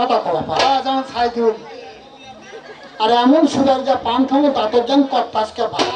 কথা আর এমন সুদের যা পান খামো তাদের যেন কর্তাসকে ভাব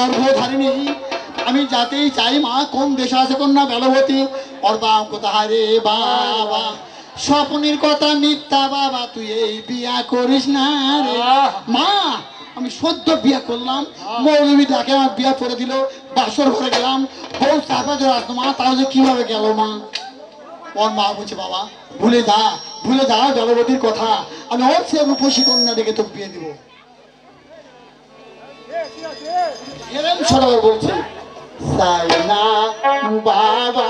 গর্ভধারিণী আমি যাতেই চাই মা কোন দেশে আছে কন্যা বেলবতী। ওর বাম কোথায় রে বাবা স্বপ্নের কথা মিথ্যা বাবা তুই এই বিয়া করিস না রে। মা আমি সদ্য বিয়া করলাম। মৌলবী ডাকে আমার বিয়া করে দিল বাসর ঘরে গেলাম। বউ চাপা ধরে আসতো মা তাহলে কীভাবে গেল মা? ওর মা বলছে বাবা ভুলে যা ভুলে যা জলবতীর কথা। আমি ওর সে রূপসী কন্যা ডেকে তোকে বিয়ে দিব। এরম সরবার বলছে সাইনা বাবা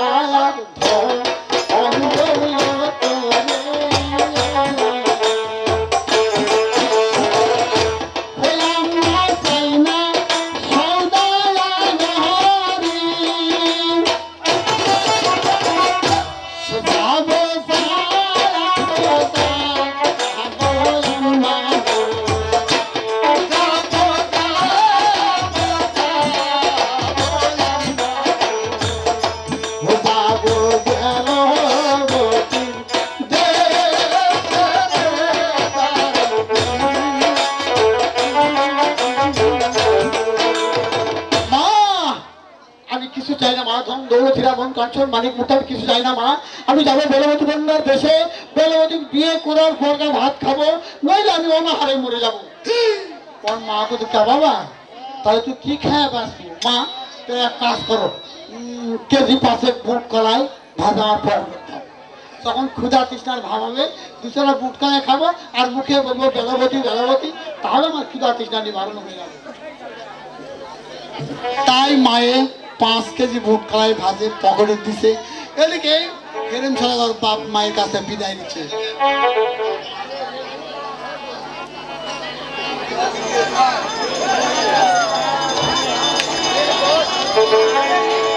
কাঞ্চন মানিক মুতার কিছু চাই না, মা। আমি যাব বেলবতী বন্যার দেশে। বেলবতী বিয়ে করার পর ভাত খাব। নইলে আমি অনাহারে মরে যাব। ওর মা তো কে বাবা। তাহলে তুই কি খেয়ে বাঁচবি? মা, তুই এক কাজ করো। কেজি পাশে বুট কলাই ভাজা আর পর তখন ক্ষুধা তৃষ্ণার ভাব হবে দুসরা বুট কলাই খাব আর মুখে বলব বেলবতী বেলবতী। তাহলে আমার ক্ষুধা তৃষ্ণা নিবারণ হয়ে যাবে। তাই মায়ে পাঁচ কেজি ভোট কলাই ভাজে পকেটে দিছে। এদিকে হেরেম সরকার বাপ মায়ের কাছে বিদায় নিচ্ছে। তাই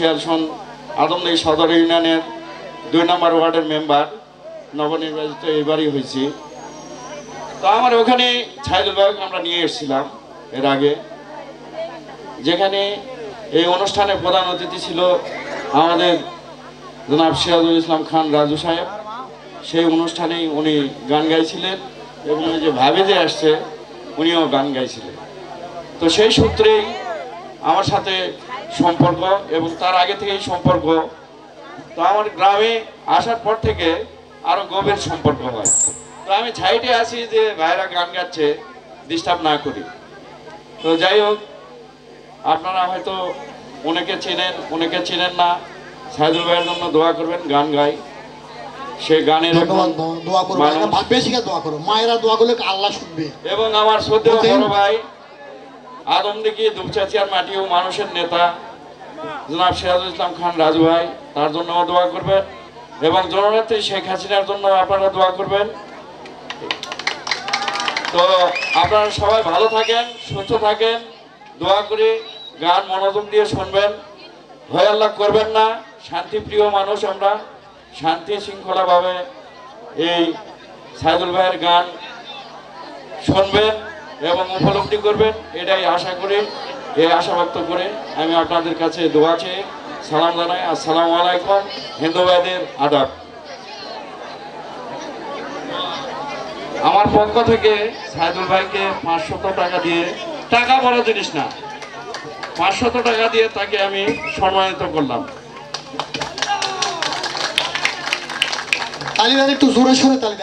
শেয়ারসন আদমদি সদর ইউনিয়নের দুই নম্বর ওয়ার্ডের মেম্বার। নবনির্বাচিত এবারই হয়েছি। তো আমার ওখানে ছাইদুল বাগ আমরা নিয়ে এসেছিলাম এর আগে। যেখানে এই অনুষ্ঠানে প্রধান অতিথি ছিল আমাদের জনাব সিরাজুল ইসলাম খান রাজু সাহেব। সেই অনুষ্ঠানেই উনি গান গাইছিলেন এবং ওই যে ভাবে যে আসছে, উনিও গান গাইছিলেন। তো সেই সূত্রেই আমার সাথে সম্পর্ক এবং তার আগে থেকেই সম্পর্ক। তো আমার গ্রামে আসার পর থেকে আরও গভীর সম্পর্ক হয়। তো আমি ছাইটে আছি যে ভাইরা গান গাচ্ছে ডিস্টার্ব না করি। তো যাই হোক আপনারা হয়তো অনেকে চেনেন অনেকে চেনেন না। সাইদুল ভাইয়ের জন্য দোয়া করবেন গান গাই। সে গানের দোয়া করো মানুষ- ভাই বেশি দোয়া করো মায়েরা দোয়া করলে আল্লাহ শুনবে। এবং আমার শ্রদ্ধেয় বড় ভাই আদমদিঘি দুপচাচিয়ার মাটি ও মানুষের নেতা জনাব সিরাজুল ইসলাম খান রাজু ভাই, তার জন্য দোয়া করবেন। এবং জননেত্রী শেখ হাসিনার জন্য আপনারা দোয়া করবেন। তো আপনারা সবাই ভালো থাকেন, সুস্থ থাকেন, দোয়া করে গান মনোযোগ দিয়ে শুনবেন। ভয় আল্লাহ করবেন না, শান্তিপ্রিয় মানুষ আমরা, শান্তি শৃঙ্খলাভাবে এই সাইদুল ভাইয়ের গান শুনবেন। এবং উপলব্ধি করবেন, এটাই আশা করি এই আশা ব্যক্ত করে আমি আপনাদের কাছে দোয়া চেয়ে সালাম জানাই। আসসালামু আলাইকুম, হিন্দু ভাইদের আদাব। আমার পক্ষ থেকে সাইদুল ভাইকে পাঁচশত টাকা দিয়ে, টাকা বড় জিনিস না, পাঁচশত টাকা দিয়ে তাকে আমি সম্মানিত করলাম। তালি দেন একটু জোরে সরে তালি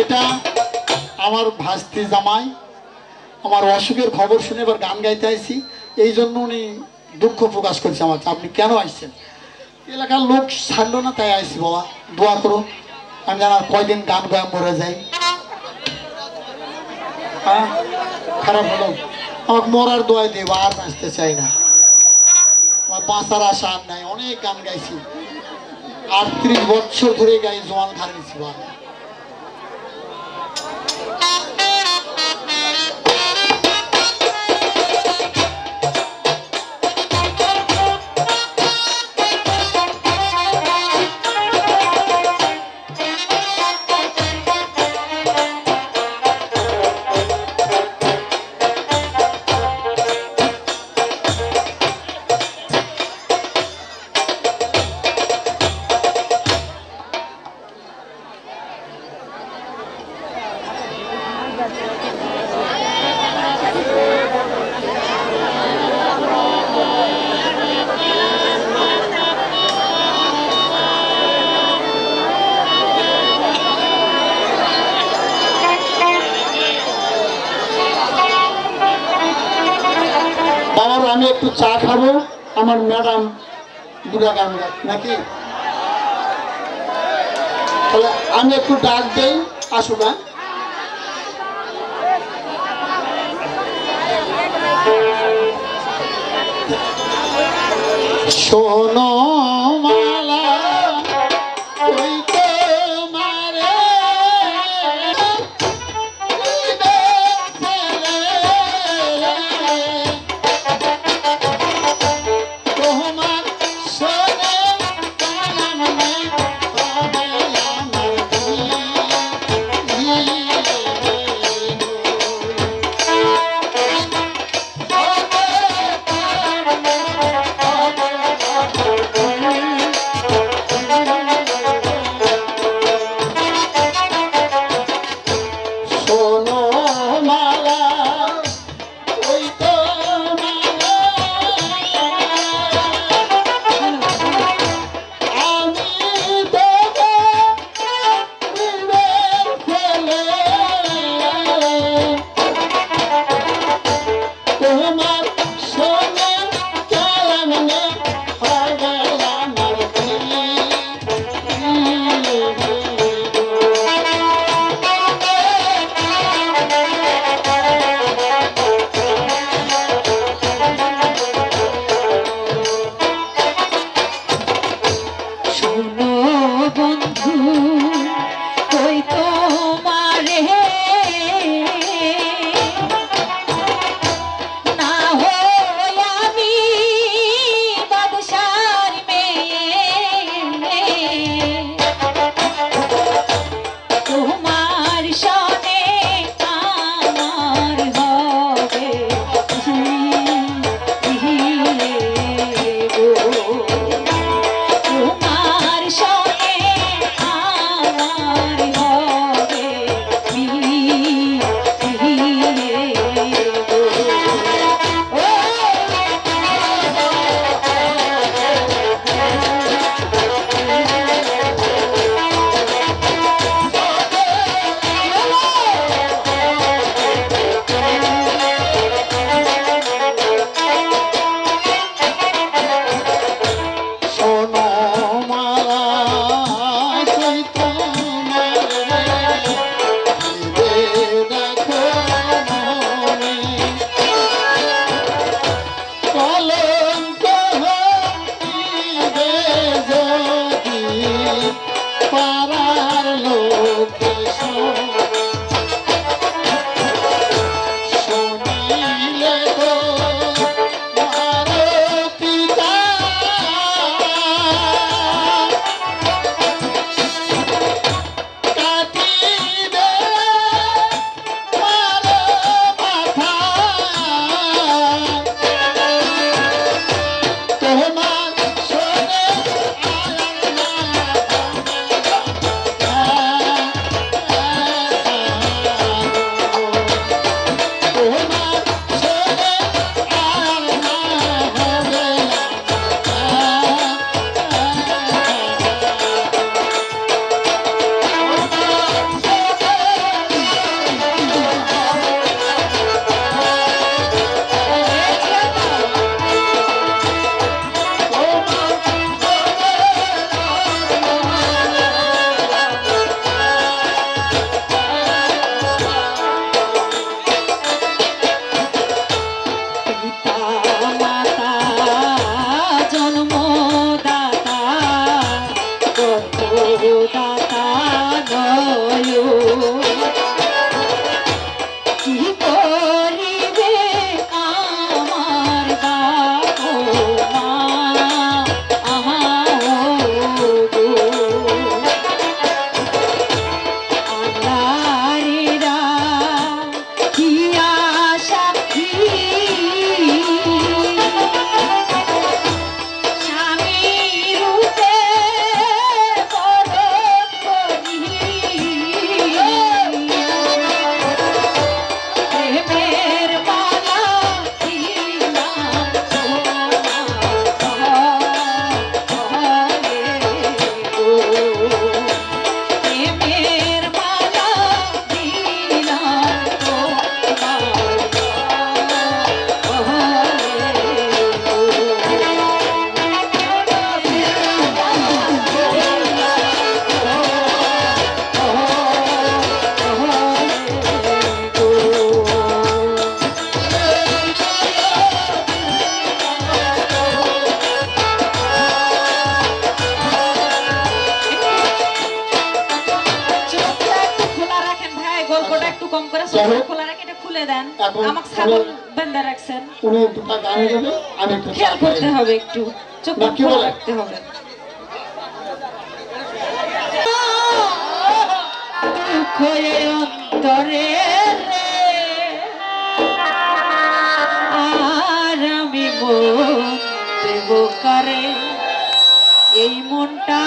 এটা আমার ভাস্তি জামাই। আমার অসুখের খবর শুনে এবার গান গাইতে আইছি। এই জন্য উনি দুঃখ প্রকাশ করছে আমার, আপনি কেন আসছেন? এলাকার লোক ছাড়লো না, তাই আইসি বাবা, দোয়া করুন। আমি জানার কয়দিন গান গায়ে মরে যাই। হ্যাঁ? খারাপ হলো। আমাকে মরার দোয়াই দেবো আর বাঁচতে চাই না। আমার বাঁচার আশা আর নাই, অনেক গান গাইছি। আটত্রিশ বছর ধরে গাই জোয়ান নিচ্ছি বাবা। গাই নাকি? তাহলে আমি একটু ডাক দেই আসো না শোনো করে এই মনটা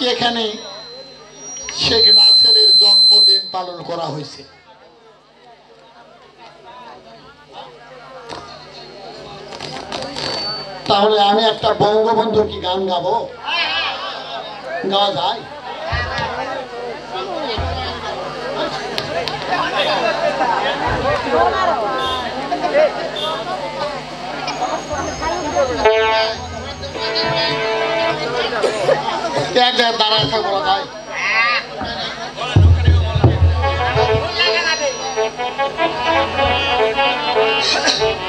নাকি এখানে? শেখ রাসেলের জন্মদিন পালন করা হয়েছে। তাহলে আমি একটা বঙ্গবন্ধু কি গান গাবো? গাওয়া যায়? এক জায়গায় দাঁড়ায় থাক বলা যায় হ্যালো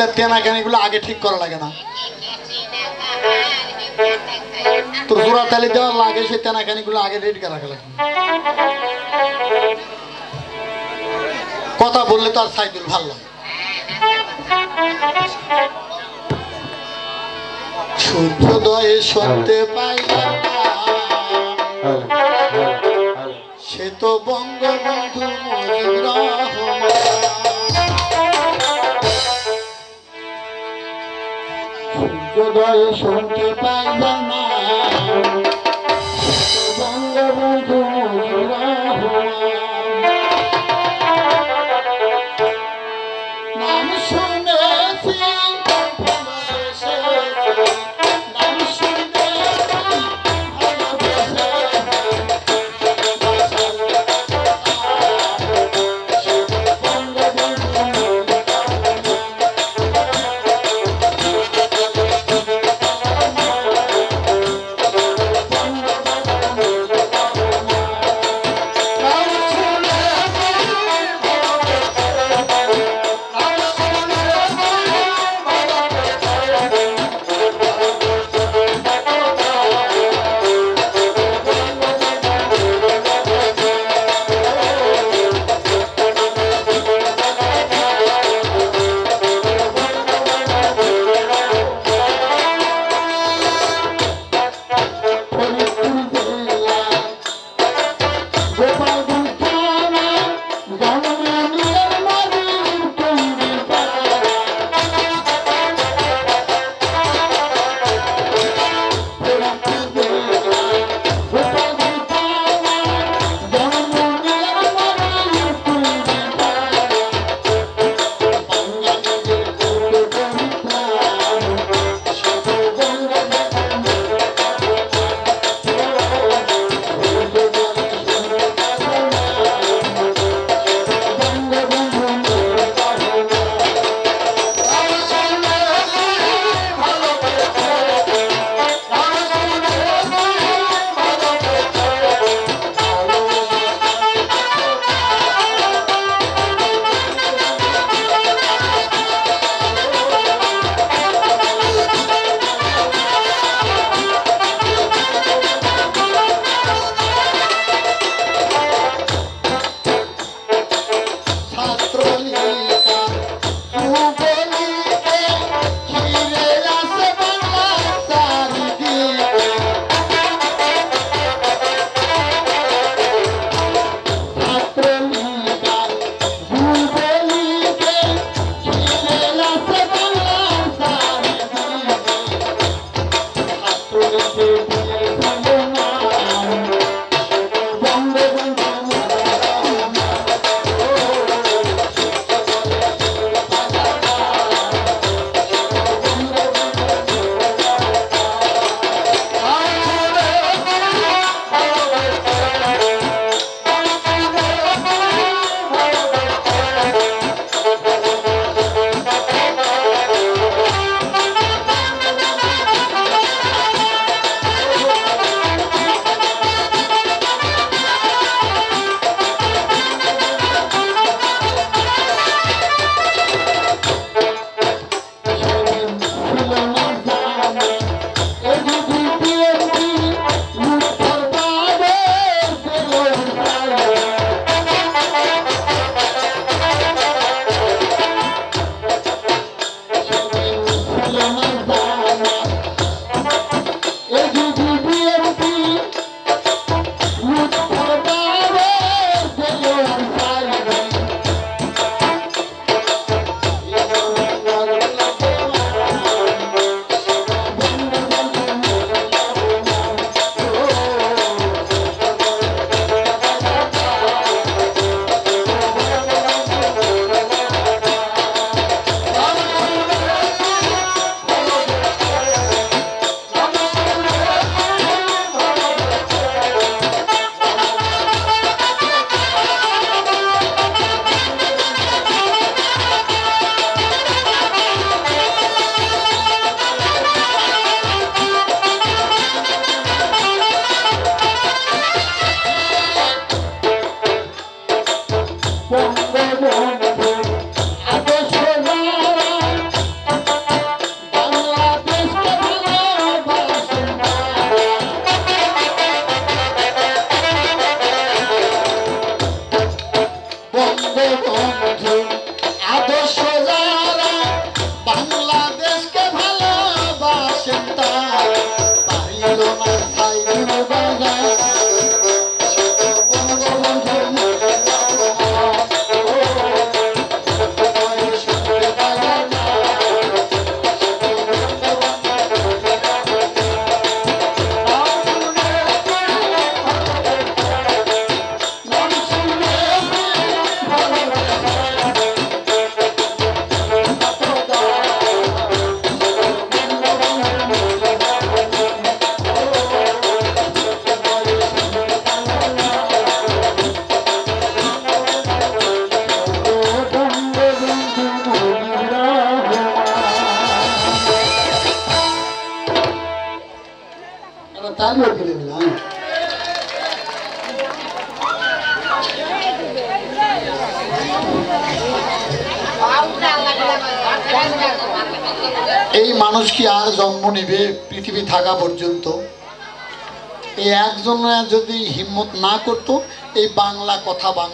এগুলা তেনা কেন এগুলো আগে ঠিক করা লাগে না। তোর জোড়া তালি দেওয়ার লাগে সে তেনা কেন আগে রেডি করা লাগে কথা বললে তো আর সাইকেল ভালো লাগে। সূর্যোদয়ে শুনতে না। সে তো বঙ্গবন্ধু মুজিবুর রহমান সূর্যোদয়ে শুনতে পাইলাম না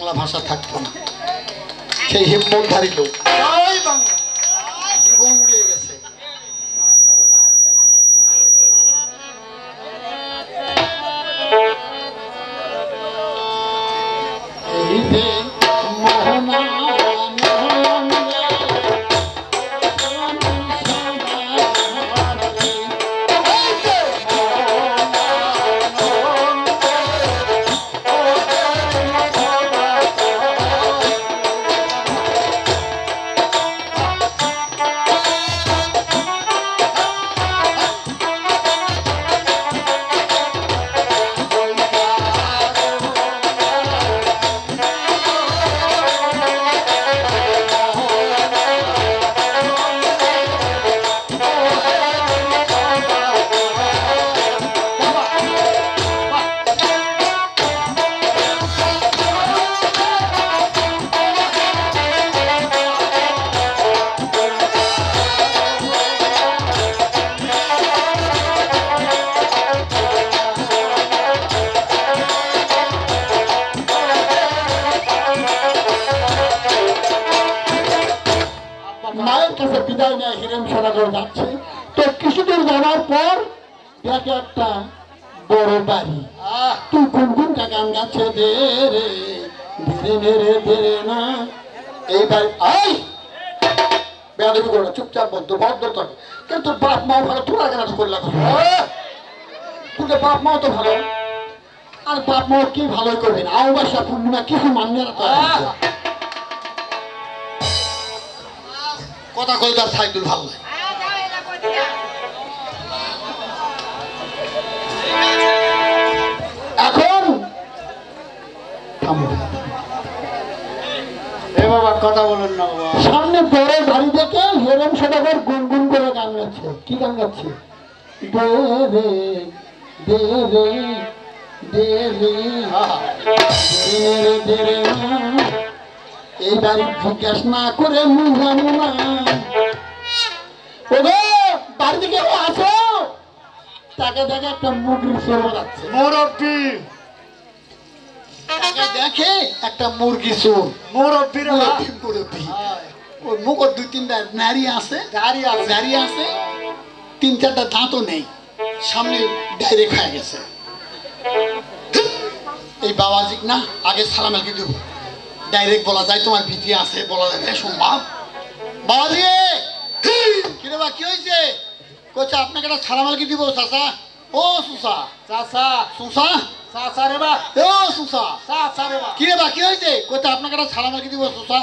বাংলা ভাষা থাকতো না। সেই হিম্মতধারী লোক। চুপচাপ বদ্ধ বদ্ধ তোর কিন্তু বাপ মাও ভালো, তোরা কেন করলা তোর বাপ মাও তো ভালো। আর বাপ মাও কি ভালোই করবে না? অমাবস্যা পূর্ণিমা কিছু মান্য না! কথা কইতার সাইদুল ভালো লাগে। এখন থামো। এ বাবা কথা বলুন না বাবা। সামনে বড় গাড়ি দেখে হেরেম সদাগর গুনগুন করে গান গাচ্ছে। কি গান গাচ্ছে? দে রে দে রে দে রে দে রে। এই বাড়ি জিজ্ঞাস না করে মুজামু না। ওগো বাড়িতে কেউ আছো তাকে দেখে একটা মুরগির চোর যাচ্ছে মুরব্বী। দেখে একটা মুরগি চোর। মুরব্বী ওই মুখর দুই তিনটা নারী আছে। আছে। তিন চারটা দাঁতও নেই। সামনে ডাইরেক্ট হয়ে গেছে। এই বাবাজি না আগে সালাম আলকে দেবো। ডাইরেক্ট বলা যায় তোমার ভিতরে আছে বলা যায় সম্ভব? বাবাজি! কিরে বা কি হয়েছে? কোচা আপনাকে একটা সালাম আলকে দিব চাচা। ও সুসা। চাচা। সুসা? চাচা রে বা। ও সুসা। চাচা রে বা। কিরে বা কি হয়েছে? কোথা আপনাকে একটা সালাম আলকি দিব সুসা।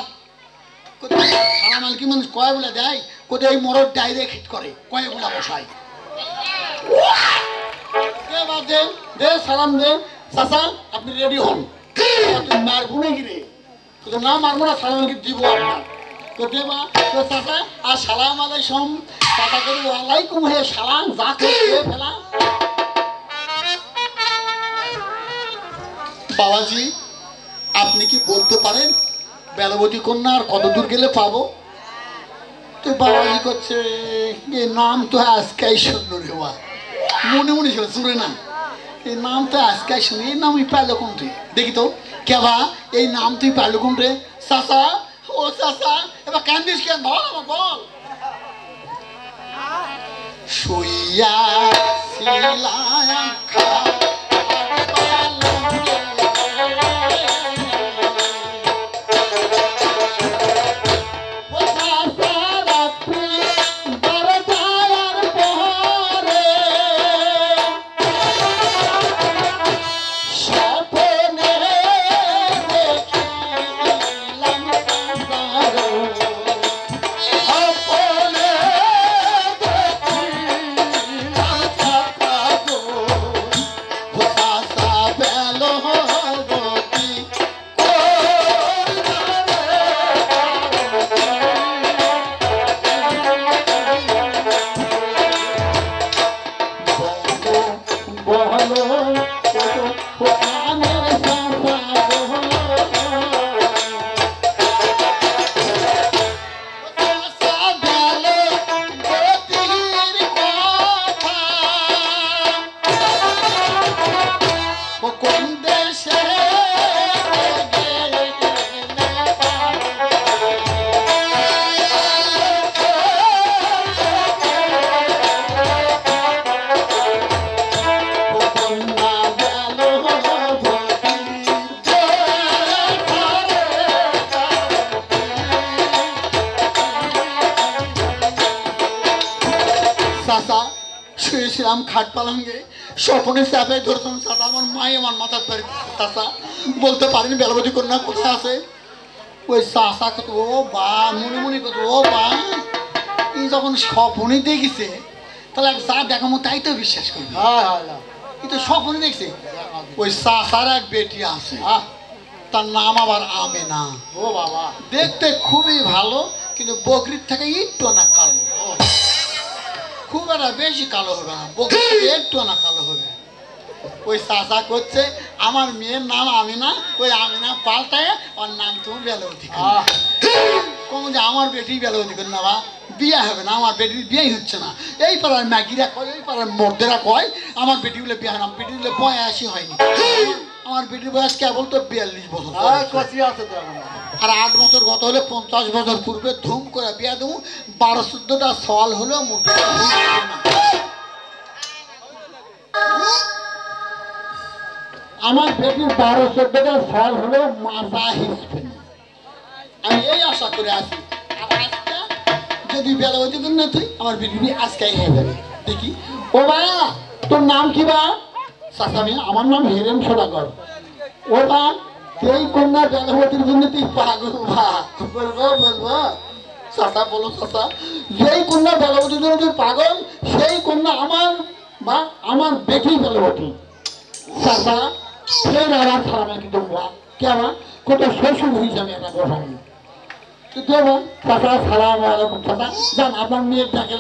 কোথায় সালাম আলকি মানুষ কয় বলে দেয়? কোথায় এই মরদ ডাইরেক্ট হিট করে কয়ে বলে বসায়। দে বাদ দে দে সালাম দে। চাচা আপনি রেডি হন। মারবো নাকি রে? তো না মারবো না সালাম দিব আপনার। বাবাজি, আপনি কি বলতে পারেন, বেলবতী কন্যা আর কত দূর গেলে পাবো? তো বাবাজি করছে নাম তো আজকাই শূন্য রে বা মনে মনে ছিল জুড়ে না। এই নাম তো আজকাই শুনি এই নাম তুই পাইলো কোন তুই দেখি তো কেবা এই নাম তুই পাইলো কোন রে চাচা ও চাচা এবার কান্দিস কেন? বল আমার বল। শুইয়া শিলায় চাপে ধরতাম চাচা আমার মাই আমার মাথার বাড়ি চাচা। বলতে পারিনি বেলবতী কন্যা কোথায় আছে? ওই চাচা কত ও বা মনে মনে কত ও বা। এই যখন স্বপনে দেখেছে তাহলে এক যা দেখামো তাই তো বিশ্বাস করবে। হ্যাঁ হ্যাঁ হ্যাঁ। কিন্তু স্বপনে দেখছে। ওই চাচার এক বেটি আছে তার নাম আবার আমেনা। ও বাবা। দেখতে খুবই ভালো কিন্তু বকরির থেকে একটু না কালো। খুব একটা বেশি কালো হবে না বকরির একটু না কালো। ওই চাচা করছে? আমার মেয়ের নাম আমিনা ওই আমিনা পাল্টায় ওর নাম তুমি বেলবতী কম যে আমার বেটি বেলবতী করে না বা বিয়ে হবে না আমার বেটির বিয়েই হচ্ছে না। এই পাড়ার ম্যাগিরা কয় এই পাড়ার মর্দেরা কয় আমার বেটি বলে বিয়ে হয় না বেটি বলে বয়সই হয়নি। আমার বেটির বয়স কেবল তো বিয়াল্লিশ বছর আর আট বছর গত হলে পঞ্চাশ বছর পূর্বে ধুম করে বিয়া দেবো বারো চোদ্দটা সওয়াল হলেও মোর আমার বেটির বারো চোদ্দটা সওয়াল হলেও মাজা হিসবে। আমি এই আশা করে আছি আজকে যদি বেলা হইতে না তুই, আমার বেটি বিয়ে আজকেই হয়ে যাবে দেখি। ও বা তোর নাম কি বা চাচামি আমার নাম হেরেম সদাগর ও বা সেই কন্যা বেলাবতীর জন্য তুই পাগল বা বলব বলব। চাচা, বলো চাচা। যেই কন্যা বেলাবতীর জন্য তুই পাগল, সেই কন্যা আমার বা আমার বেটি বেলাবতী চাচা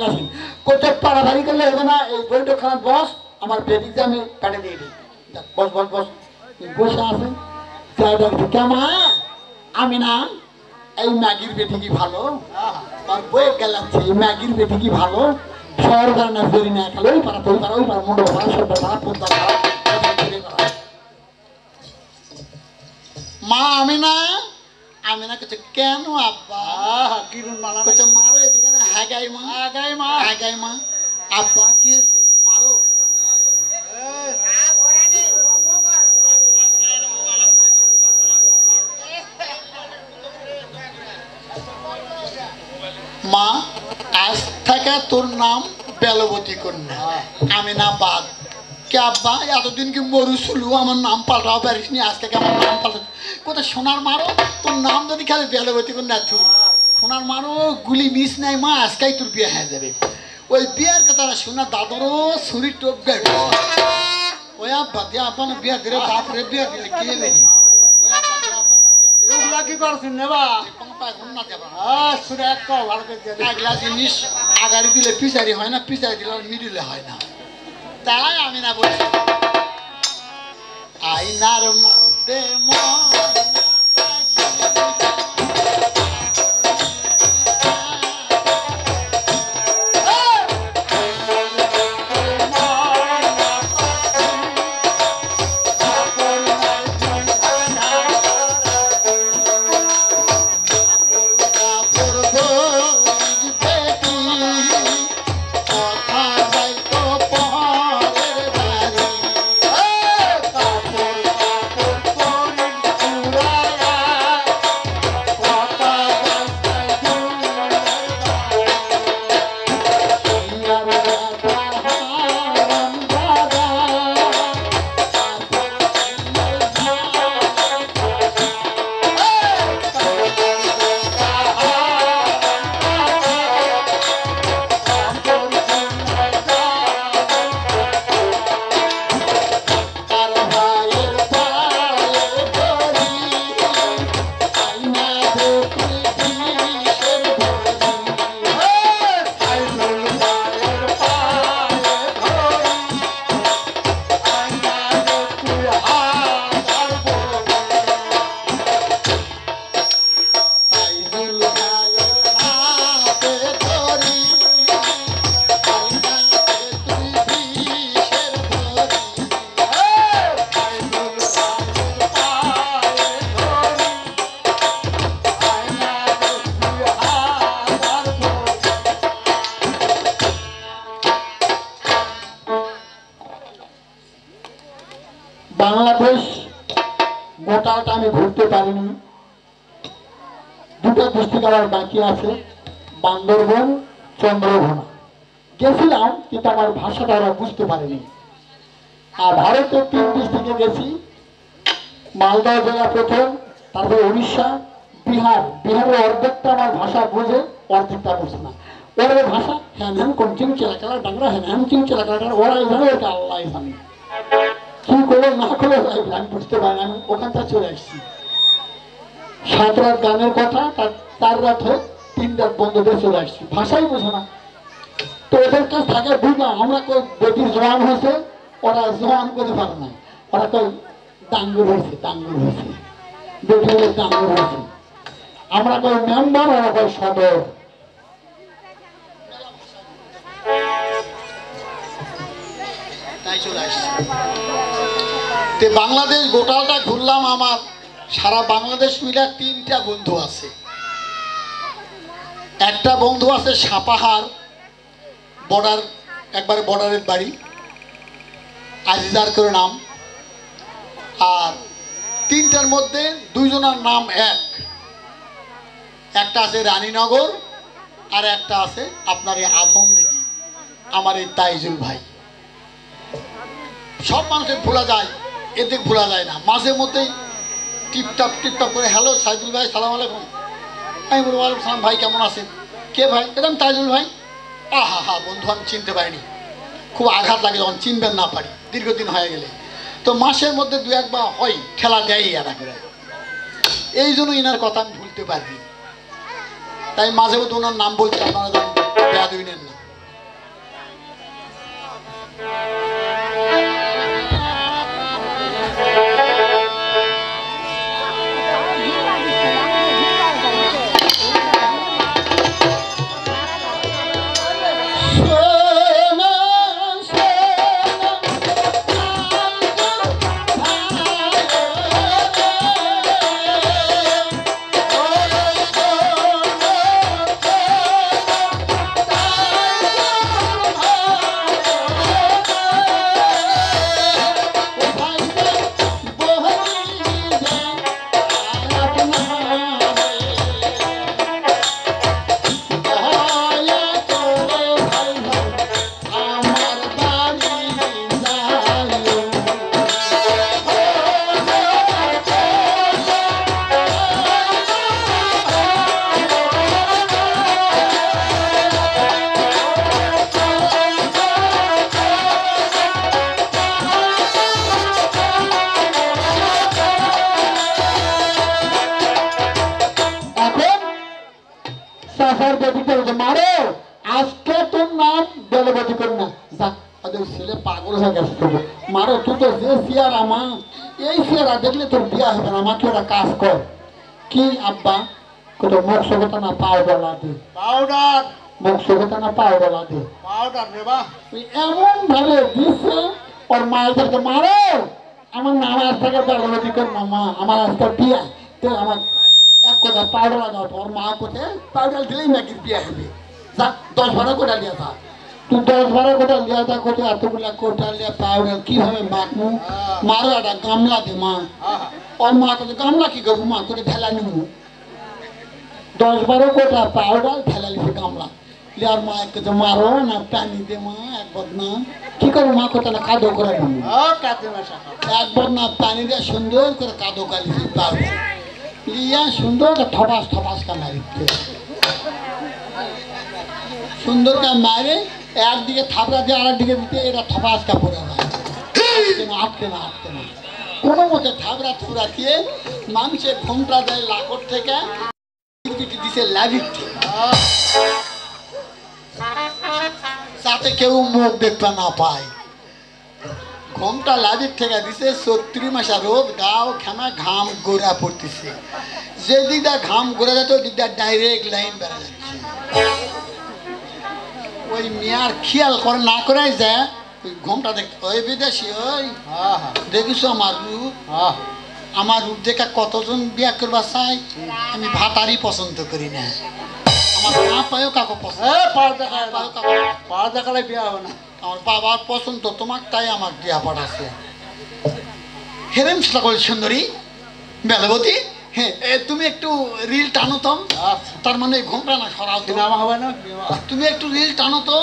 আসেন কোথাও পাড়াবাড়ি করলে না এই বস আমার আমি বস আমি না এই ম্যাগির বেটি কি ভালো বই গেলাচ্ছে এই ম্যাগির বেটি কি ভালো সরকার না ধরি না খেলে ওই পাড়া ওই পাড়া ওই পাড়া মুন্ড পাড়া পাড়া পাড়া মা আমি না আমি না কিছু কেন আব্বা কিরণ মালা নাই। মারো এদিকে না হ্যাগাই মা। আগাই মা। হ্যাগাই মা। আব্বা কি হয়েছে? মারো। মা আজ থেকে তোর নাম বেলবতী কন্যা। আমি না বাদ কে আব্বা এতদিন কি মরু শুলু আমার নাম পাল্টাও পারিস নি আজ থেকে আমার নাম পাল্টা কোথায় সোনার মারো? তোর নাম যদি খালি বেলবতী কন্যা তুই। সোনার মারো গুলি মিস নাই মা আজকেই তোর বিয়ে হয়ে যাবে। ওই বিয়ের কথা শোনা দাদরও শরীর টোপ গেছে ওই আব্বা দিয়ে আব্বা না বিয়ে দিলে বাপরে বিয়ে দিলে কে নেই কি করছেন নেবা সুরে এক কও, ভালো করে দিলে পিছারি হয় না পিছারি দিলে মিডিলে হয় না। তাই আমি না বলছি আইনার মধ্যে ময়না বাকি আছে? বান্দরবন, চন্দ্রঘোনা। গেছিলাম, কিন্তু আমার ভাষাটা ওরা বুঝতে পারেনি। আর ভারতে তিন ডিস্ট্রিক্টে গেছি। মালদা জেলা প্রথম, তারপরে উড়িষ্যা, বিহার। বিহারের অর্ধেকটা আমার ভাষা বুঝে, অর্ধেকটা বুঝে না। ওরা ভাষা হ্যাঁ হ্যাঁ কোন চিং চেলাকালা ডাংরা হ্যাঁ হ্যাঁ চিং চেলাকালা ওরা জানে ওটা আল্লাহ জানে। কি করে না করে আমি বুঝতে পারি আমি ওখান থেকে চলে আসছি। সাত রাত গানের কথা, তার চার রাত হোক, তিন রাত বন্ধ করে চলে আসছি। ভাষাই বোঝে না। তো ওদের কাছ থাকে বুঝলাম আমরা কই বেটির জোয়ান হয়েছে, ওরা জোয়ান করতে পারে না ওরা কই ডাঙ্গুর হয়েছে ডাঙ্গুর হয়েছে। বেটি ডাঙ্গুর হয়েছে। আমরা কই মেম্বার, ওরা কই সদর। বাংলাদেশ গোটালটা ঘুরলাম আমার। সারা বাংলাদেশ মিলে তিনটা বন্ধু আছে। একটা বন্ধু আছে সাপাহার, বর্ডার, একবারে বর্ডারের বাড়ি, আজিজার করে নাম। আর তিনটার মধ্যে দুইজনের নাম এক। একটা আছে রানীনগর, আর একটা আছে আপনার এই আদম দেখি আমার এই তাইজুল ভাই। সব মানুষের ভোলা যায়, এতে ভোলা যায় না। মাঝে মধ্যেই টিপটাপ টিপটাপ করে, হ্যালো সাইদুল ভাই, সালাম আলাইকুম। আমি বলব ওয়ালাইকুম সালাম, ভাই, কেমন আছেন? কে ভাই? এরকম তাইজুল ভাই। আহা, হা, বন্ধু, আমি চিনতে পারিনি। খুব আঘাত লাগে যখন চিনবেন না পারি। দীর্ঘদিন হয়ে গেলে। তো মাসের মধ্যে দু একবার হয়, ঠেলা দেয় এরা করে। এই জন্য ইনার কথা আমি ভুলতে পারিনি। তাই মাঝে মধ্যে ওনার নাম বলছি আপনারা যেন বেয়াদবি নেন না। আব্বা কত মুখ সগতা না পাও ডলা দে। পাউডার। মুখ সগতা না পাও ডলা দে। পাউডার রে বা এমন ভাবে দিচ্ছে ওর মায়েদেরকে মারো। আমার নাম আজ থেকে বেলবতি কর না মা আমার আজকে বিয়া। তো আমার এক কথা পাউডার দাও তোর মা কোথায় পাউডার দিলেই নাকি বিয়া হবে। যা দশ বারো কোটা লিয়া থা তুই দশ বারো কোটা লিয়া থা কোথায় এতগুলা কোটা লিয়া পাউডার কীভাবে মাখবো? মারো একটা গামলা দে মা। ওর মা কোথায় গামলা কি করব? মা করে ঠেলা নিবো দশ বারো কোটা পাউডার ঠেলা লিখে গামলা লিয়ার মা কোথায় মারো না পানি দে মা একবার না কি করব? মা কোথায় না কাদো করে দেবো ও কাতে মাসা একবার না পানি দিয়ে সুন্দর করে কাদো কালি লিয়া সুন্দর করে থপাস থপাস কা মারিতে সুন্দর কা মারে একদিকে থাপড়া দিয়ে আরেক দিকে দিতে এটা থপাস কা পড়ে যায়। আটকে না আটকে না আটকে না। কোনো মতে থাবড়া থুবড়া দিয়ে মানুষের ঘুমটা দেয় লাকড় থেকে। দিছে থেকে যাতে কেউ মুখ দেখতে না পায়। থেকে দিছে চৌত্রিশ মাসা রোদ গাও খেমা ঘাম গোড়া পড়তেছে। যে দিকটা ঘাম গোড়া ওই দিকটা ডাইরেক্ট লাইন বেড়া যাচ্ছে। ওই মেয়ার খেয়াল করে না করাই যায় ঘুমটা দেখতে ওই বিদেশি ওই। আহা দেখিস আমার রূপ? আমার রূপ দেখা কতজন বিয়া করবা চাই? আমি ভাতারই পছন্দ করি না। আমার মা পায়ও কাকু পছন্দ পাও দেখালে বিয়া হবে না। আমার বাবার পছন্দ তোমার তাই আমার দিয়া পাঠাচ্ছে হেরেম সকল সুন্দরী? বেলবতী? হ্যাঁ তুমি একটু রিল টানো তো। আচ্ছা। তার মানে ঘুমটা না সরাও সিনেমা হবে না তুমি একটু রিল টানো তো।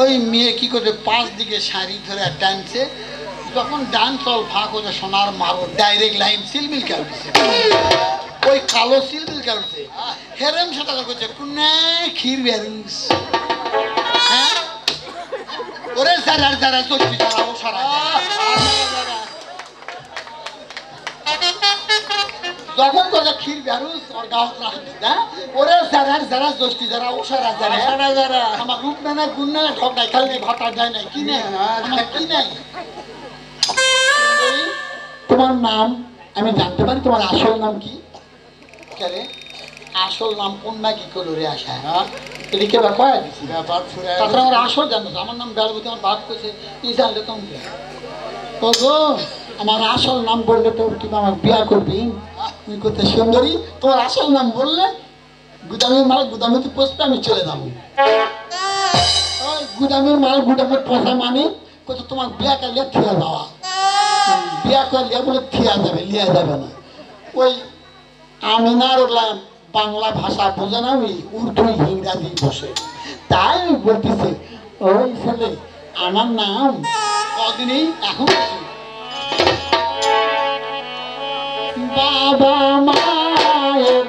ওই মেয়ে কি করছে পাঁচ দিকে শাড়ি ধরে টানছে। যখন ডান চল ফাঁক হচ্ছে সোনার মারো ডাইরেক্ট লাইন সিলমিল কাটছে ওই কালো সিলমিল কাটছে হেরেম সেটা করছে কুনে ক্ষীর বেরুস। হ্যাঁ? ওরে যারা যারা চলছি যারা, ও সারা যখন তোরা ক্ষীর বেরুস ওর গাও রাখবি না ওরে যারা যারা জষ্টি যারা ও সারা যারা সারা যারা। আমার রূপ না না গুণ না ঠক নাই খালি ভাতা যায় নাই? কি নাই আমার কি নাই? তোমার নাম আমি জানতে পারি তোমার আসল নাম কি? কেরে আসল নাম কোন না কি করল রে আশা এদিকে ব্যাপার কয়া দিছি। তারপরে আমার আসল জানো আমার নাম বেড়বতী আমার বাপ করছে ই জানলে তো আমার আসল নাম বললে তো তুমি আমার বিয়া করবি? তুমি করতে সুন্দরী? তোমার আসল নাম বললে গুদামের মাল গুদামে তো পোষবে আমি চলে যাব। গুদামের মাল গুদামের পয়সা মানে কত তোমার বিয়া করলে থিয়া যাওয়া বিয়া করলে বলে থিয়া যাবে, লিয়া যাবে না। ওই আমিনার ওলা বাংলা ভাষা বোঝে না ওই উর্দু, ইংরাজি বসে তাই আমি বলতেছি, ওই ছেলে, আমার নাম কদিনই এখন বাবা মায়ের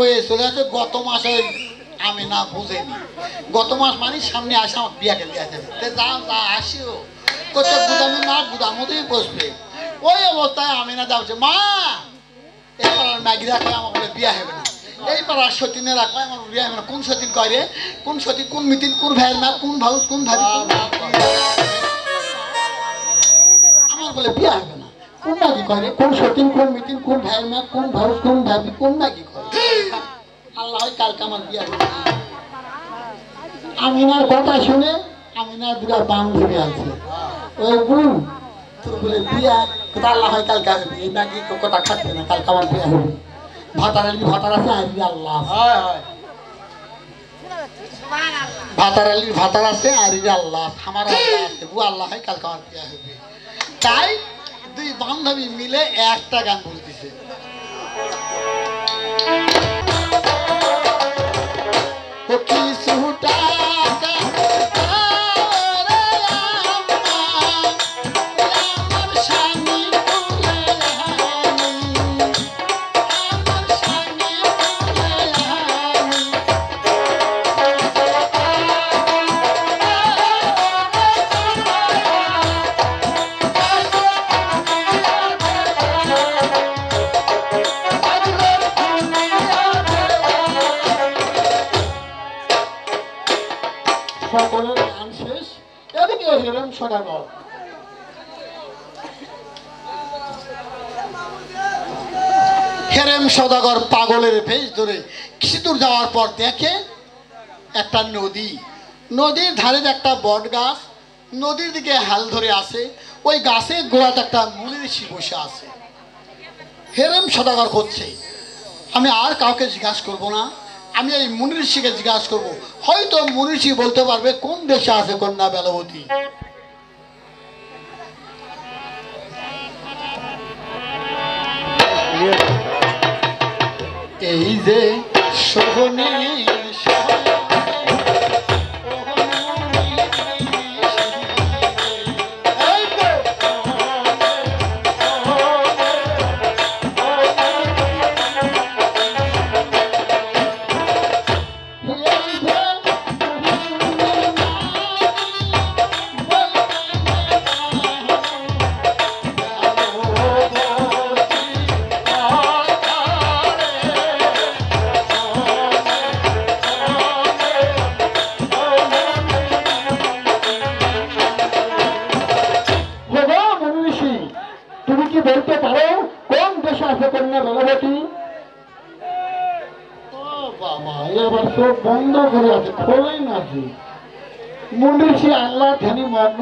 কয়ে চলে যাচ্ছে গত মাসে আমি না বুঝেনি গত মাস মানে সামনে আসে আমার বিয়াকে দেওয়া যাবে তে যা যা আসিও কোথাও গুদামে না, গুদামতেই বসবে। ওই অবস্থায় আমি না যাচ্ছে মা এবার আর ম্যাগি রাখলে আমার বলে বিয়া হবে না। এইবার আর সতীনে রাখলে আমার বিয়া হবে না। কোন সতীন কয় রে? কোন সতীন, কোন মিটিং কোন ভাইয়ের না কোন ভাউস, কোন ভাবি আমার বলে বিয়া হবে না। কোন ম্যাগি কয় রে? কোন সতীন, কোন মিটিং কোন ভাইয়ের না কোন ভাউস, কোন ভাবি, কোন ম্যাগি কয় আল্লাহ কালকে আমার বিয়া আমিনার কথা শুনে আমিনার দুটা বাম ধরে আছে ওই বোন তোর বলে বিয়া কোথা আল্লাহ হয় কালকে হবে এই নাকি কথা থাকবে না কালকে আমার বিয়া হবে। ভাতার আলী ভাতার আছে আইবি আল্লাহ ভাতার আলীর ভাতার আছে আইবি আল্লাহ আমার আল্লাহ আছে ও আল্লাহ হয় কালকে আমার বিয়া হবে। তাই দুই বান্ধবী মিলে একটা গান বলতেছে। ও কিছু টাকা হেরেন হেরেম সদাগর পাগলের ভেষ ধরে কিছু দূর যাওয়ার পর দেখে একটা নদী। নদীর ধারে একটা বট গাছ, নদীর দিকে হাল ধরে আসে ওই গাছের গোড়াতে একটা মুনির ঋষি বসে আছে। হেরেম সদাগর করছে আমি আর কাউকে জিজ্ঞাসা করব না। আমি এই মুনি ঋষিকে জিজ্ঞাসা করব। হয়তো মুনি ঋষি বলতে পারবে, কোন দেশে আছে কন্যা বেলবতী? এই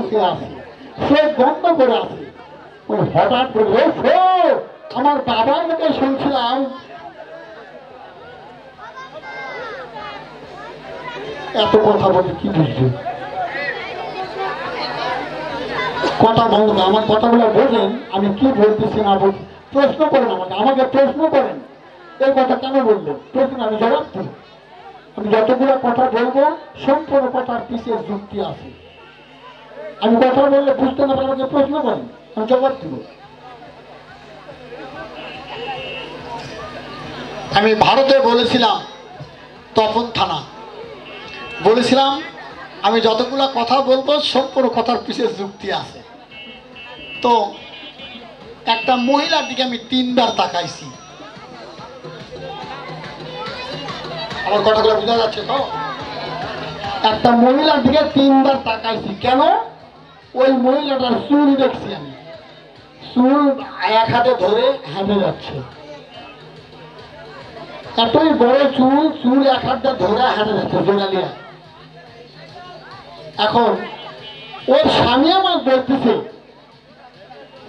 মগ্নকে আছে সে বন্ধ করে আছে। ওই হঠাৎ করে "ও, আমার বাবার মুখে শুনছিলাম। এত কথা বলে কি বুঝলি কথা বন্ধ। আমার কথাগুলো বোঝেন আমি কি বলতেছি না বলছি। প্রশ্ন করেন আমাকে আমাকে প্রশ্ন করেন। এই কথা কেন বললেন? প্রশ্ন আমি জবাব দিই। আমি যতগুলো কথা বলব সম্পূর্ণ কথার পিছিয়ে যুক্তি আছে। আমি কথা বললে বুঝতে না পারলে প্রশ্ন করেন আমি জবাব দিব। আমি ভারতে বলেছিলাম, তপন থানা। বলেছিলাম, আমি যতগুলো কথা বলব, সম্পূর্ণ কথার পিছিয়ে যুক্তি আছে। তো, একটা মহিলার দিকে আমি তিনবার তাকাইছি। আমার কথাগুলো বোঝা যাচ্ছে তো? একটা মহিলার দিকে তিনবার তাকাইছি। কেন? ওই মহিলাটার চুল দেখছি আমি। চুল এক হাতে ধরে হেঁটে যাচ্ছে। এতই বড় চুল চুল এক হাতে ধরে হেঁটে যাচ্ছে জোগালিয়া এখন ওর স্বামী আমার বলতেছে,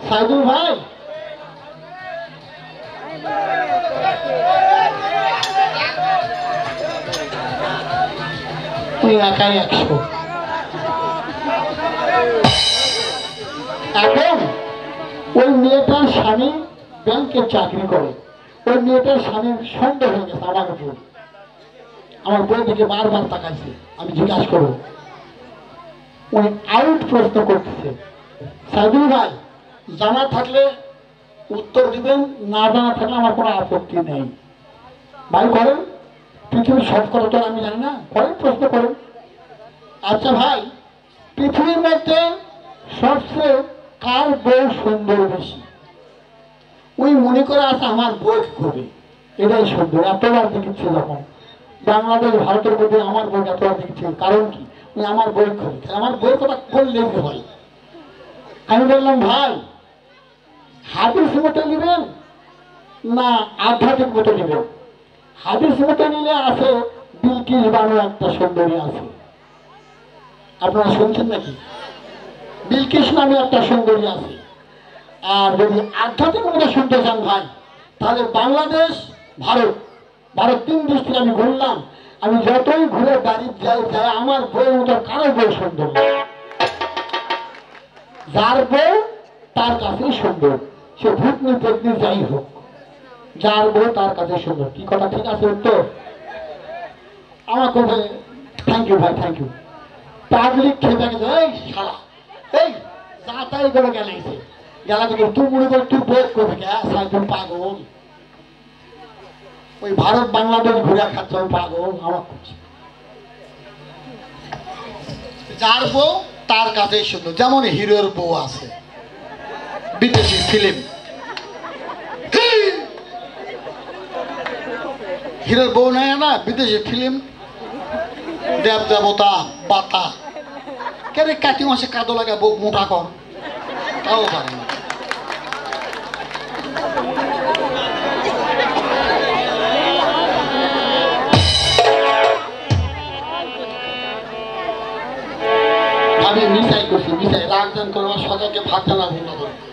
সাইদুল ভাই, তুই একাই একশো। এখন ওই মেয়েটার স্বামী চাকরি করে। ওই মেয়েটার স্বামীর সন্দেহ হয়ে গেছে আমার উপর। আমার দিকে বারবার তাকাইছে। আমি জিজ্ঞাসা করব ওই আউট প্রশ্ন করতেছে, সাইদুল ভাই, জানা থাকলে উত্তর দিবেন, না জানা থাকলে আমার কোনো আপত্তি নেই। ভাই করেন, পৃথিবীর সব কথা তো আমি জানি না, করেন, প্রশ্ন করেন। আচ্ছা ভাই পৃথিবীর মধ্যে সবচেয়ে কার বউ সুন্দর বেশি? ওই মনে করে আছে আমার বই হবে এটাই সুন্দর এতবার দেখেছি যখন। বাংলাদেশ, ভারতের মধ্যে আমার বই এতবার দেখেছি। কারণ কি? আমার বই হবে আমার বই কথা বললেই হয় আমি বললাম, ভাই, হাদিস মতো নেবেন না আধ্যাত্মিক মতো নেবেন? হাদিস মতো নিলে আছে বিলকিস বানু একটা সুন্দরী আছে। আপনারা শুনছেন নাকি? বিলকিস নামে একটা সুন্দরী আছে। আর যদি আধ্যাত্মিক মতো শুনতে চান ভাই, তাহলে বাংলাদেশ, ভারত। ভারত তিন দেশ থেকে আমি ঘুরলাম। আমি যতই ঘুরে গাড়ি যাই যাই, আমার বই মতো কারও বই সুন্দর যার বউ তার কাছেই সুন্দর। সে ভূতনি পত্নী যাই হোক, যার বউ তার কাছে সুন্দর। কি কথা, ঠিক আছে উত্তর? আমার কথা থ্যাংক ইউ ভাই থ্যাংক ইউ পাবলিক খেপে গেছে এই শালা, এই যা তাই করে গেলাইছে। গেলা থেকে তুই মনে করে তুই বোধ করবে সাইকেল পাগল। ওই ভারত বাংলাদেশ ঘুরে খাচ্ছে পাগল, আমার যার বউ তার কাছেই সুন্দর যেমন হিরোর বউ আছে। বিদেশি ফিল্ম। হিরোর বউ নেয় না, বিদেশি ফিল্ম। দেব দেবতা বাতা কেরে কাটি মাসে কাদো লাগে বউ মোটা কর। তাও পারে না। আমি মিসাই করছি মিসাই রাগদান করে আমার সজাকে ভাত জানা ভিন্ন করে করছি।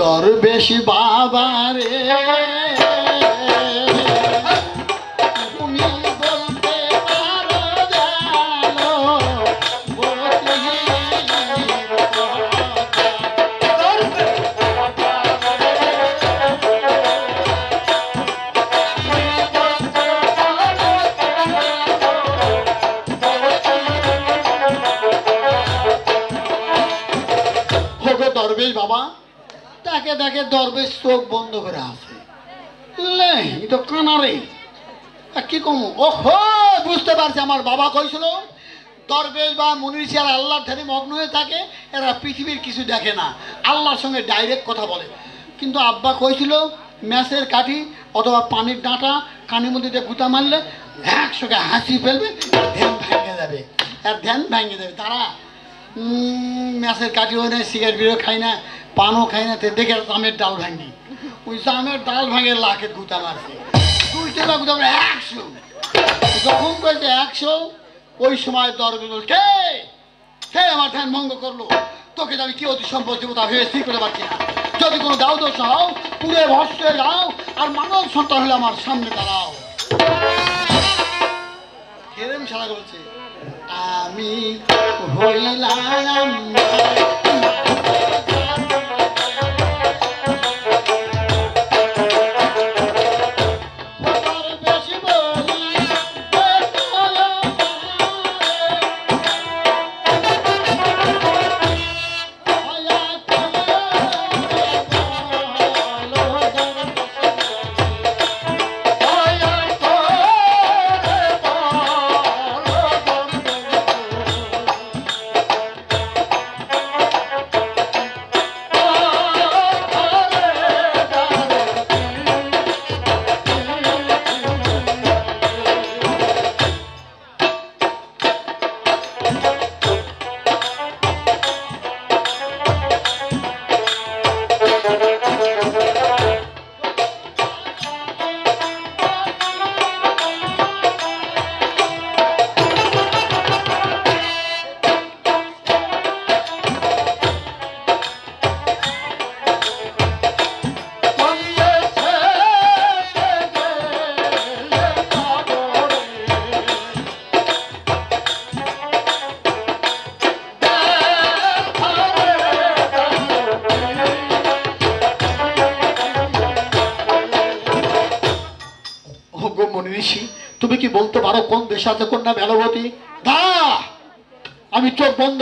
দরবেশি বাবা রে। তাকে তাকে দরবেশ চোখ বন্ধ করে আছে। কানারে। কি কম? ও হো বুঝতে পারছি, আমার বাবা কইছিল, দরবেশ বা মনীষী আর আল্লাহর ধ্যানে মগ্ন হয়ে থাকে, এরা পৃথিবীর কিছু দেখে না। আল্লাহর সঙ্গে ডাইরেক্ট কথা বলে। কিন্তু আব্বা কইছিল ম্যাচের কাঠি অথবা পানির ডাঁটা কানের মধ্যে দিয়ে গুতা মারলে একসঙ্গে হাসি ফেলবে, ধ্যান ভেঙে যাবে। আর ধ্যান ভেঙে যাবে। তারা ম্যাচের কাটিও নেই সিগারেট বিড়িও খাই না, পানও খাই না দেখে জামের ডাল ভাঙি। ওই জামের ডাল ভাঙে, লাখে গুতা মারছে। দুই টাকা গুতা একশো। যখন কয়েছে একশো, ওই সময় দরবে কে? কে আমার ধ্যান ভঙ্গ করল? তোকে আমি কি অতি সম্পদ দেবো তা ভেবে স্থির করে পারছি না। যদি কোনো দাও দোষ হও পুরে ভস্ত যাও, আর মানব সন্তান হলে আমার সামনে দাঁড়াও। কেরম সারা বলছে আমি হইলাম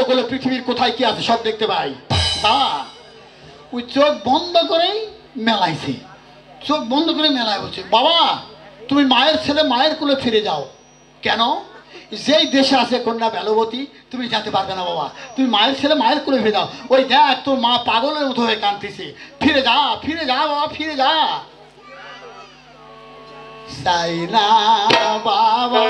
করলে পৃথিবীর কোথায় কি আছে সব দেখতে পাই। দা ওই চোখ বন্ধ করেই মেলাইছে। চোখ বন্ধ করে মেলায় বলছে, বাবা, তুমি মায়ের ছেলে মায়ের কোলে ফিরে যাও। কেন? যেই দেশে আছে কন্যা বেলবতী, তুমি যেতে পারবে না, বাবা। তুমি মায়ের ছেলে মায়ের কোলে ফিরে যাও। ওই দেখ, তোর মা পাগলের মতো হয়ে কাঁদতেছে। ফিরে যা ফিরে যা, বাবা, ফিরে যা। চাই না বাবা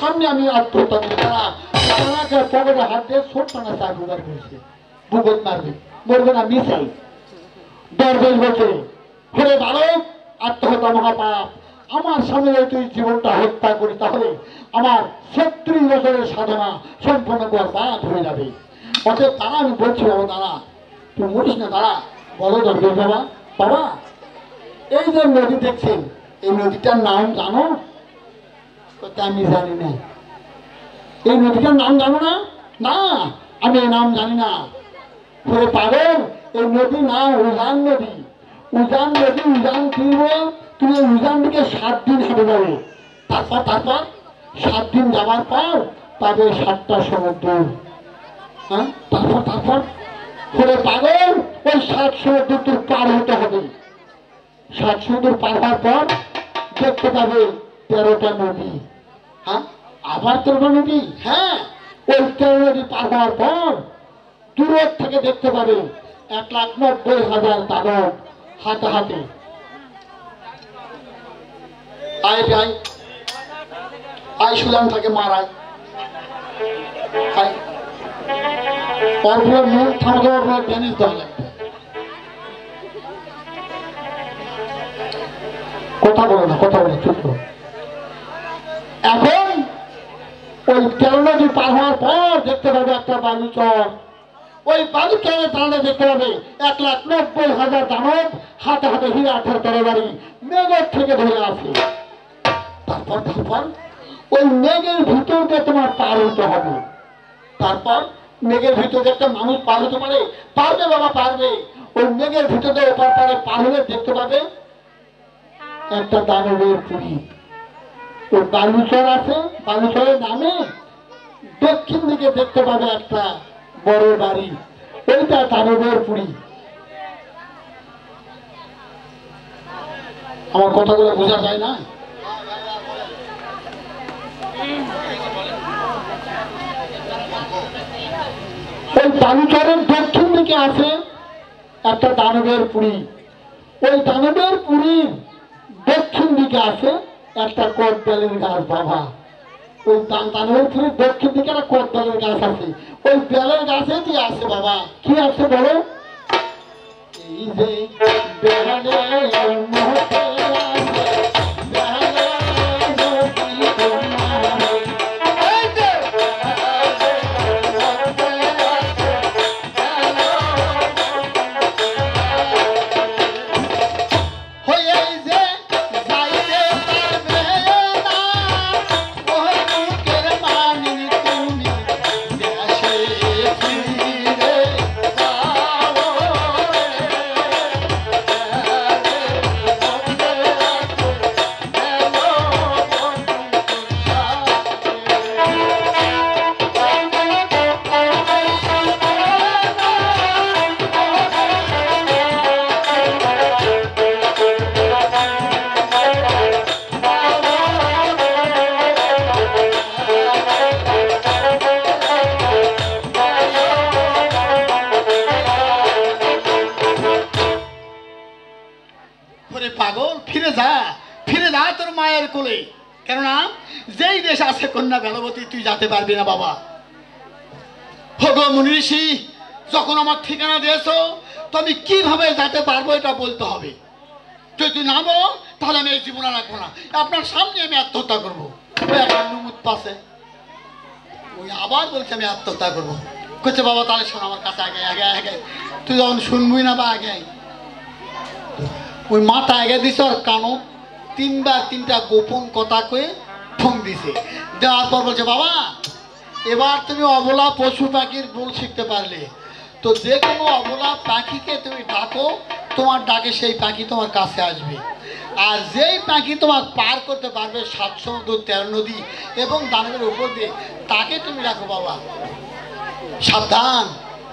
সামনে আমি আত্মহত্যা করি। তারা পকেটে হাত দিয়ে ছোট টানা চার বুবার করেছে। বুবত মারবে মরবে না মিসাই দরবেশ বলছে ফিরে বালক আত্মহত্যা মহাপাপ। আমার সামনে তুই জীবনটা হত্যা করি, তাহলে আমার ছত্রিশ বছরের সাধনা সম্পূর্ণ বরবাদ হয়ে যাবে। অতএব তারা, আমি বলছি, বাবা দাঁড়া তুই মরিস না দাঁড়া বলো দরবেশ বাবা বাবা, এই যে নদী দেখছেন, এই নদীটার নাম জানো? কইতে আমি জানি না। এই নদীটার নাম জানো না? না, আমি এই নাম জানি না। করে পাগল, এই নদী নাম উজান নদী। উজান নদী, উজান তীর তুমি উজান দিকে সাত দিন হেঁটে যাবে। তারপর তারপর, সাত দিন যাওয়ার পর পাবে সাতটা সমুদ্র। হ্যাঁ? তারপর তারপর করে পাগল, ওই সাত সমুদ্র তোর পার হতে হবে। সাত সমুদ্র পার হওয়ার পর দেখতে পাবে তেরোটা নদী। হ্যাঁ? আবার তেরোটা নদী হ্যাঁ। ওই নদী পার থেকে দেখতে পাবে এক লাখ নব্বই হাজার হাতে হাতে। আয় কথা বলো না, কথা বলো এখন ওই তেরো নদী পার হওয়ার পর দেখতে পাবে একটা বালুচর। ওই বালুচরের দাঁড়ে দেখতে পাবে এক লাখ নব্বই হাজার দানব হাতে হাতে হীরা আঠার তরবারি মেঘর থেকে ধরে আসে তারপর তারপর, ওই মেঘের ভিতর দিয়ে তোমার পার হতে হবে। তারপর, মেঘের ভিতরে একটা মানুষ পার হতে পারে, পারবে বাবা, পারবে। ওই মেঘের ভিতরে ওপার পারে পার হলে দেখতে পাবে একটা দানবের পুরী। ওই বালুচর আছে, বালুচরের নামে দক্ষিণ দিকে দেখতে পাবে একটা বড় বাড়ি। ওইটা দানবের পুরী আমার কথাগুলো বোঝা যায় না? ওই বালুচরের দক্ষিণ দিকে আছে একটা দানবের পুরী ওই দানবের পুরীর দক্ষিণ দিকে আছে একটা কদবেলের গাছ, বাবা। ওই টান দানবের দক্ষিণ দিকে একটা কদবেলের গাছ আছে। ওই বেলের গাছে কি আছে, বাবা। কি আছে বলো? এই যে কেননা, যেই দেশ আছে কন্যা গর্ভবতী তুই যেতে পারবি না বাবা। হগো মুনিষি যখন আমার ঠিকানা দিয়েছ, তো আমি কীভাবে যেতে পারব এটা বলতে হবে? যদি না বলো, তাহলে আমি এই জীবন রাখব না। আপনার সামনে আমি আত্মহত্যা করব। একটা নুমুত পাশে। ওই আবার বলছে, আমি আত্মহত্যা করব। করছে বাবা, তাহলে শোন, আমার কাছে আগে আগে আগে। তুই যখন শুনবি না বা আগে ওই মাথা আগে দিছে আর কানো তিনবার তিনটা গোপন কথা কয়ে ঠং দিছে। দেওয়ার পর বলছে, বাবা, এবার তুমি অবলা পশু পাখির বল শিখতে পারলে। তো যে কোনো অবলা পাখিকে তুমি ডাকো, তোমার ডাকে সেই পাখি তোমার কাছে আসবে। আর যেই পাখি তোমার পার করতে পারবে সাত সমুদ্র, তেরো নদী এবং দানবের উপর দিয়ে, তাকে তুমি ডাকো, বাবা। সাবধান।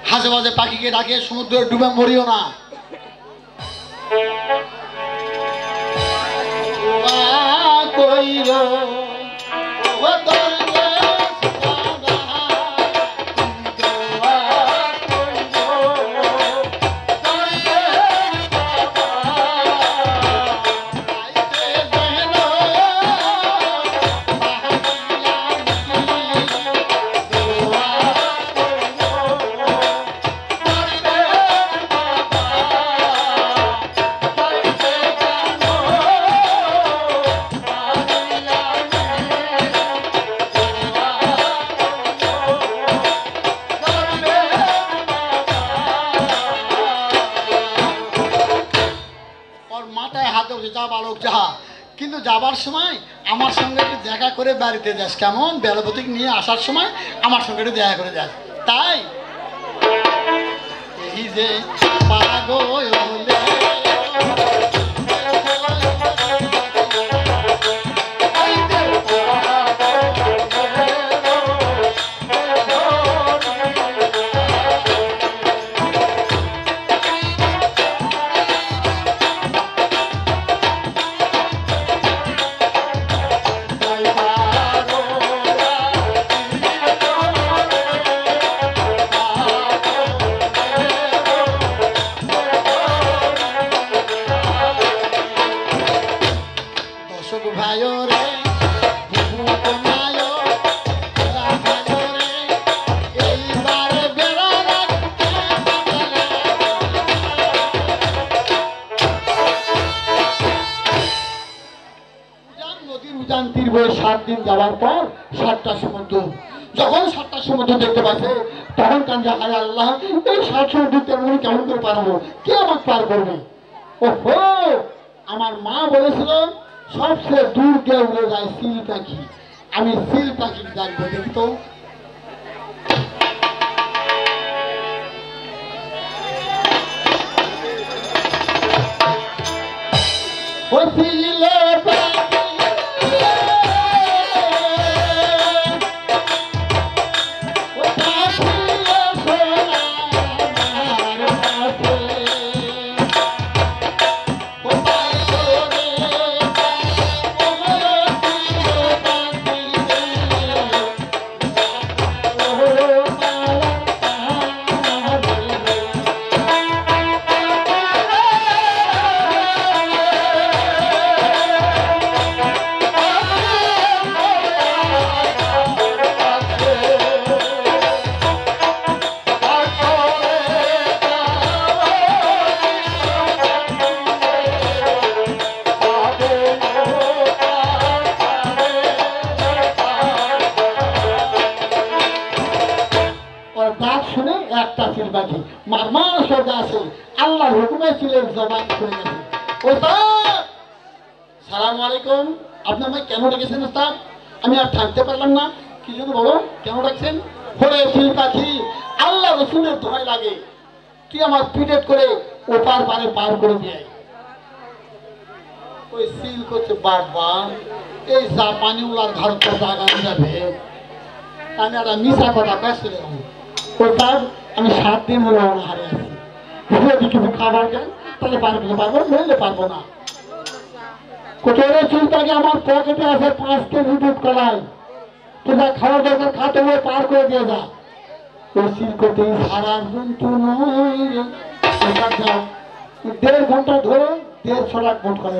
হাজে বাজে পাখিকে ডাকে সমুদ্রে ডুবে মরিও না। কইরো ও দরবে যাবার সময় আমার সঙ্গে একটু দেখা করে বাড়িতে যাস, কেমন? বেলবতিক নিয়ে আসার সময় আমার সঙ্গে একটু দেখা করে যাস। তাই? এই যে পাগল দিন যাওয়ার পর সাতটা সমুদ্র। যখন সাতটা সমুদ্র দেখতে পাচ্ছে, তখন কান্দে, হায় আল্লাহ, এই সাত সমুদ্র তেমন কেমন করে পারব কে আমার পার করবে? ওহো! আমার মা বলেছিল, সবচেয়ে দূর দিয়ে উড়ে যায় সিল পাখি। আমি সিল পাখি ডাকবো দেখি তো ও সিল এই জাপানি উলার ঘর তো জায়গা যাবে আমি একটা মিশা কথা কাছে ওটার আমি সাত দিন হলো হারে আছি। যদি কিছু খাবার দেন তাহলে পার করতে পারব নইলে পারব না। কোথাও চুলটাকে আমার পকেটে আছে পাঁচ কেজি দুধ কলাই? তোমরা খাওয়ার দরকার খাতে হয়ে পার করে দিয়ে যা। ওই সিল করতে সারা জন্তু নয়। দেড় ঘণ্টা ধরে দেড়শো লাখ ভোট করে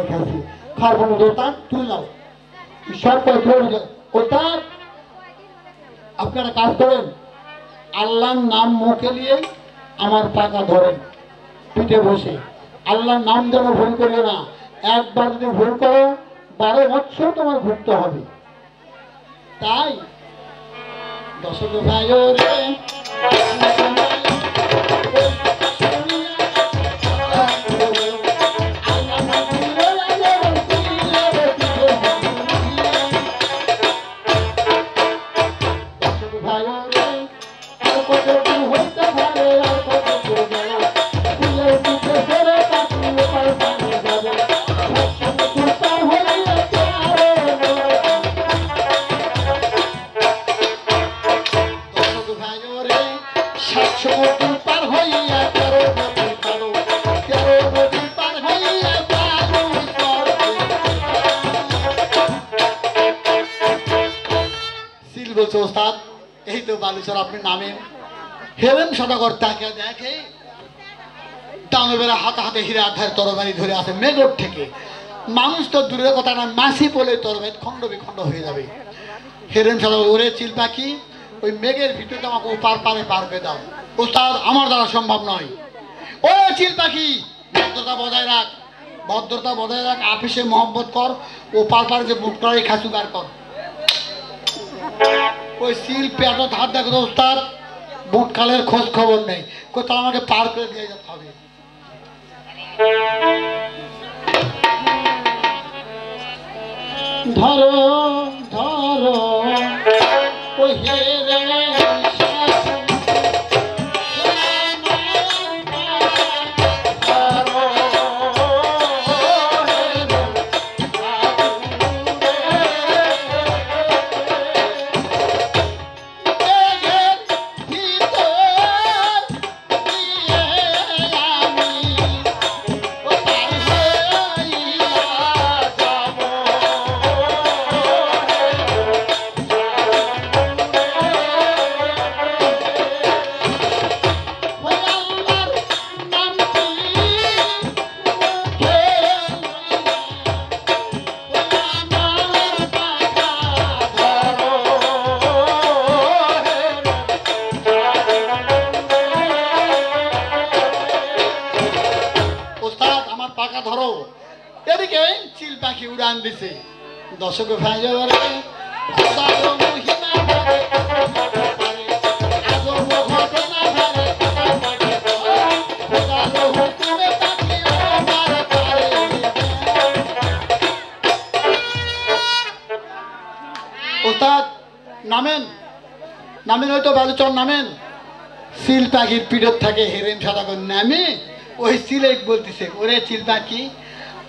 খাওয়ার কোনো দোকান আপনারা কাজ করেন। আল্লাহর নাম মুখে নিয়ে আমার টাকা ধরেন, পিঠে বসে। আল্লাহর নাম যেন ভুল করিও না। একবার যদি ভুল করো, বারো বছর তোমার ঘুরতে হবে। তাই, দশক ভাই এই তো বালুচর আপনি নামেন। সদাগর তাকে দেখে। হাতে হাতে আধার তরবারি ধরে আসে মেঘর থেকে। মানুষ তো দূরের কথা না মাসি বলে তরবারি খণ্ড বিখণ্ড হয়ে যাবে। হেরেন সদাগর, ওরে চিল পাখি ওই মেঘের ভিতরে আমাকে পার পারে পার করে দাও। ওস্তাদ, আমার দ্বারা সম্ভব নয়। ও চিল পাখি ভদ্রতা বজায় রাখ। ভদ্রতা বজায় রাখ, আপিসে মহব্বত কর। ও পার পারে যে বুট করাই খাসু বার কর। ওই সিল পেটত ধার দেখো ওস্তাদ। বুটকালের খোঁজ খবর নেই। কোথাও আমাকে পার করে দিয়ে যেতে হবে। ধরো ধরো, ওই হেরে পারে। ওস্তাদ, নামেন নামেন ওই তো বালুচর, নামেন সিল পাখির পিঠের থাকে হেরেন সাদা করে নামে ওই সিলে বলতেছে, ওরে চিল পাখি,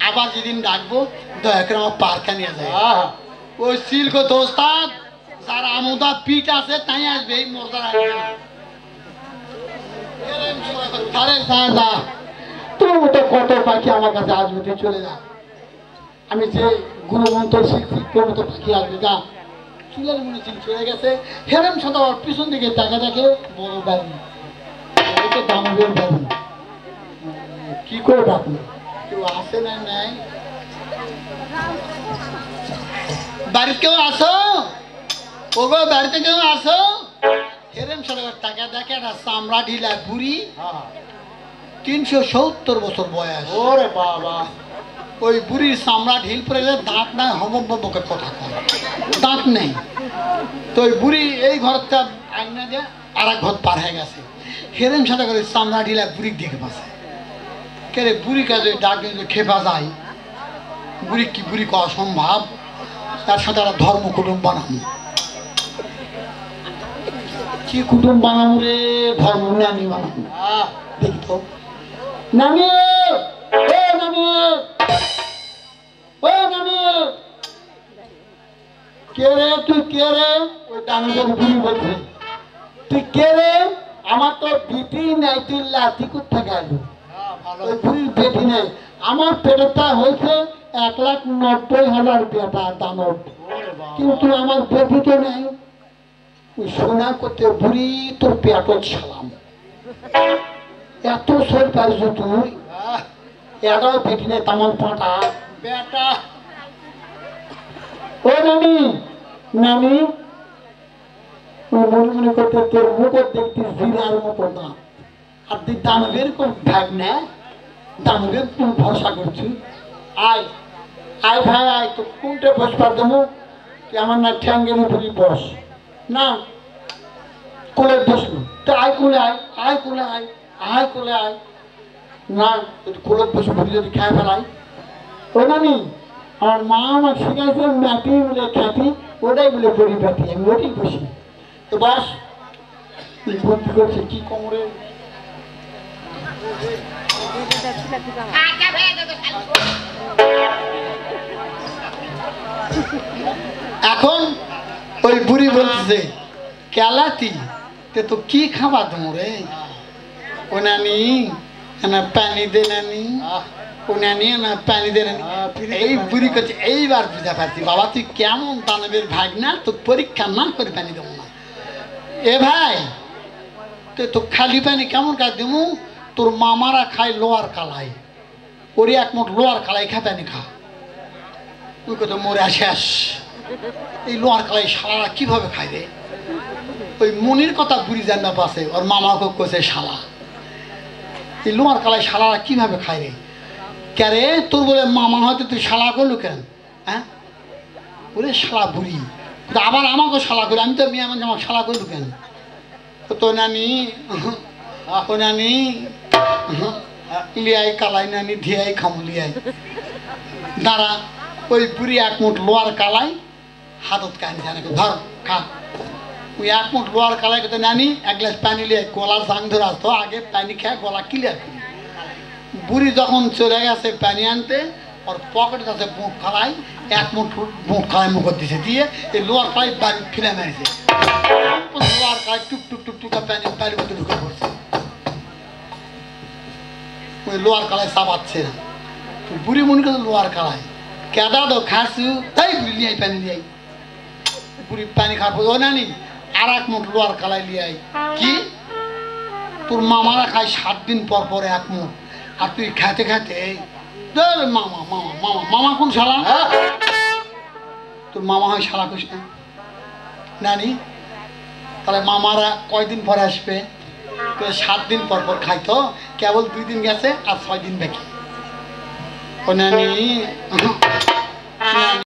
আবার যেদিন ডাকবো দয়া করে আমার পার্কা নিয়ে যায় ওই সিল কো দোস্তাদ যার আমুদা পিঠ আছে তাই আসবে এই তোর মতো কত পাখি আমার কাছে আসবে তুই চলে যা। আমি যে গুরুমন্ত্র শিখছি তোর মতো পাখি আসবে যা। চুলের মনে চিন চলে গেছে। হেরেম সাদা ওর পিছন দিকে দেখা দেখে বড় বাড়ি ওই তো দামবের বাড়ি উম, কি করে ডাকলো কেউ আসে না নাই? বাড়িতে কেউ আসো? ওগো বাড়িতে কেউ আসো? হেরেম টাকা দেখে একটা চামড়া ঢিলা বুড়ি তিনশো সত্তর বছর বয়স। ওরে বাবা। ওই বুড়ির চামড়া ঢিল পরে দাঁত নাই হমকে কথা কয়। দাঁত নেই। তো ওই বুড়ি এই ঘরটা আইনা দিয়ে আর এক ঘর পার হয়ে গেছে। হেরেম সাথে করে চামড়া ঢিলা বুড়ি দেখে পাশে কে বুড়ি কাজে ডাক খেপা যায়। বুড়ি কি বুড়ি করা সম্ভব? তার সাথে একটা ধর্ম কুটুম বানাবো কি কুটুম বানাবো রে? ধর্ম নানি বানাবো আহ, দেখি তো। নানি ও নানি ও নানি কে রে? তুই কে রে? ওই ডাঙ্গের বুড়ি বলছে তুই কে রে? আমার তো বিটি নাই তুই লাঠি কোথা গেল ওই বুড়ির বেটি নেই। আমার পেটটা হয়েছে এক লাখ নব্বই হাজার বেটা দানব। কিন্তু আমার বেটি তো নেই। ওই সোনা করতে বুড়ি তোর পেটত সালাম। এত সর পারিস তুই। এটাও বেটি নেই তামান পাটা। বেটা। ও নানি নানি ও মনে মনে করতে তোর মুখ দেখতে জিরার মতো না আর তুই দানবের কোন ভাগ না। দানবের কোন ভরসা করছি আয়। আয় ভাই, আয় তো কোনটা বসবার দেবো? তুই আমার না ঠ্যাঙ্গের উপরই বস। না, কোলে বসবো তো আয় কোলে আয় আয় কোলে আয় আয় কোলে আয়। না কোলে বসে ভুলি যদি খেয়ে ফেলাই। ও নানি, আমার মা আমার শিখাইছে ম্যাটি বলে খ্যাতি, ওটাই বলে পরিপাটি আমি ওটাই বসি। তো বাস ভর্তি করছে কি কোমরে এখন ওই বুড়ি বলতেছে কেলাতি তে তো কি খাবা তোমরে ও নানি না পানি দে নানি। ও নানি না পানি দে নানি। এই বুড়ি করছে এইবার বুঝা পাচ্ছি বাবা তুই কেমন দানবের ভাগ না তো পরীক্ষা না করে পানি দেবো না। এ ভাই তো তো খালি পানি কেমন কাজ দেবো? তোর মামারা খায় লোয়ার কালাই ওরে এক মুঠ লোয়ার কালাই খা পানি খা। তুই কত মরে শেষ এই লোহার কালাই শালারা কীভাবে রে ওই মনির কথা বুড়ি যান না পাশে ওর মামাকে কছে শালা, এই লোহার কালাই শালারা কীভাবে রে ক্যারে তোর বলে মামা হয়তো তুই শালা করলু কেন? হ্যাঁ? ওরে শালা বুড়ি আবার আমাকেও শালা করে, আমি তো মেয়ে, আমার আমার শালা করলু কেন? তো নানি ও নানি লিয়াই কালাই নানি, ধিয়াই খামু, লিয়াই। দাঁড়া ওই বুড়ি এক মুঠ লোয়ার কালাই হাতত কানি জানে ধর, খা। ওই এক মুঠ লোয়ার কালাই তো নানি, এক গ্লাস পানি লিয়ে গলার জাং ধরে আসতো আগে পানি খেয়ে গলা ক্লিয়ার করি। বুড়ি যখন চলে গেছে পানি আনতে, ওর পকেটে আছে মুখ খালাই এক মুঠ মুখ খালাই মুখ দিছে, দিয়ে এই লোয়ার কালাই বাড়ি ফিরে মেরেছে। লোয়ার কালাই টুক টুক টুক টুক পানি, বাড়ির মধ্যে ঢুকে পড়ছে। ওই লোয়ার কালাই চাপাচ্ছে না। বুড়ি মনে করে লোয়ার কালাই। কেদা দো খাসু তাই বুড়ি লিয়াই পানি লিয়াই বুড়ি পানি পর ও নানি আর এক মুঠ লোয়ার কালাই লিয়াই কি? তোর মামারা খায় সাত দিন পর পর এক মুখ আর তুই খেতে খেতে ধর মামা মামা মামা মামা কোন শালা? হ্যাঁ? তোর মামা হয় শালা কুস না নানি তাহলে মামারা কয়দিন পরে আসবে? তো সাত দিন পর পর খাইতো। কেবল দুই দিন গেছে আর ছয় দিন বাকি। penyanyi. Penyanyi.